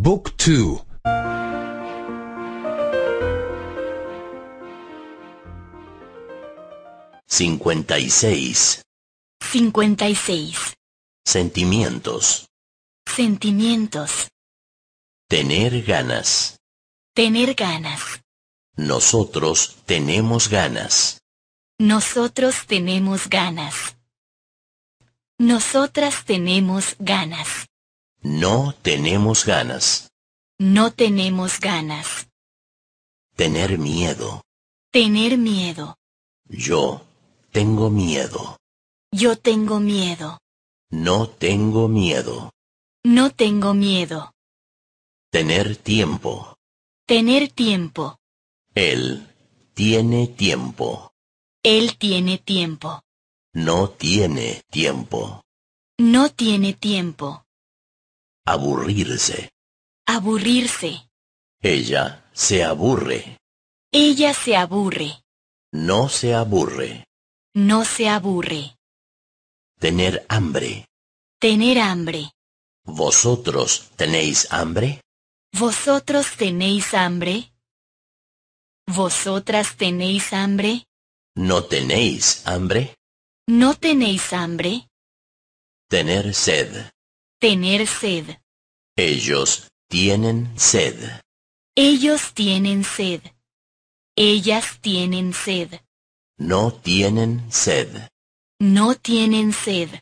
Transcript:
Book 2 56. 56. Sentimientos. Sentimientos. Tener ganas. Tener ganas. Nosotros tenemos ganas. Nosotros tenemos ganas. Nosotras tenemos ganas. No tenemos ganas. No tenemos ganas. Tener miedo. Tener miedo. Yo tengo miedo. Yo tengo miedo. No tengo miedo. No tengo miedo. Tener tiempo. Tener tiempo. Él tiene tiempo. Él tiene tiempo. No tiene tiempo. No tiene tiempo. Aburrirse. Aburrirse. Ella se aburre. Ella se aburre. No se aburre. No se aburre. Tener hambre. Tener hambre. ¿Vosotros tenéis hambre? ¿Vosotros tenéis hambre? ¿Vosotras tenéis hambre? ¿No tenéis hambre? ¿No tenéis hambre? Tener sed. Tener sed. Ellos tienen sed. Ellos tienen sed. Ellas tienen sed. No tienen sed. No tienen sed.